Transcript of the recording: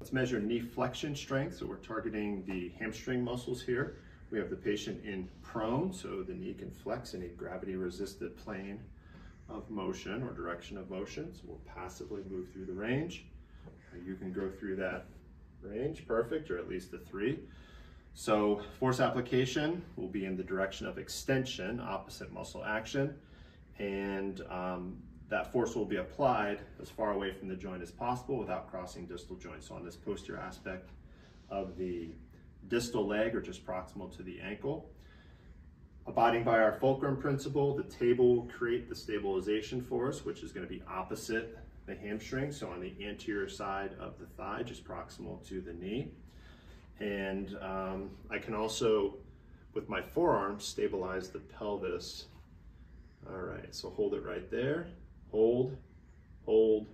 let's measure knee flexion strength. So we're targeting the hamstring muscles here. We have the patient in prone, so the knee can flex in a gravity-resisted plane of motion or direction of motion. So we'll passively move through the range. You can go through that range, perfect, or at least the three. So force application will be in the direction of extension, opposite muscle action, and um, that force will be applied as far away from the joint as possible without crossing distal joints. So on this posterior aspect of the distal leg or just proximal to the ankle. Abiding by our fulcrum principle, the table will create the stabilization force, which is going to be opposite the hamstring, so on the anterior side of the thigh, just proximal to the knee. And um, I can also, with my forearm, stabilize the pelvis. All right, so hold it right there, hold, hold,